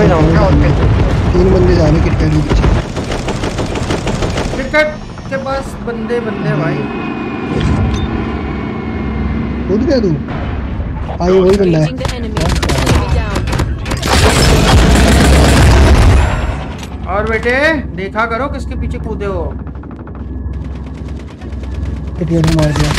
पे जाऊँगा। तीन बंदे जा रहे किटकैट के क्रिकेट के पास बंदे बंदे भाई। कूद गया तू? आई वही बंदा है। और बेटे देखा करो किसके पीछे कूदे हो। किटकैट मार दिया।